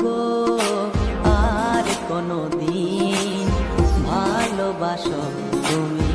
গো আর কোনো দিন ভালোবাসো তুমি।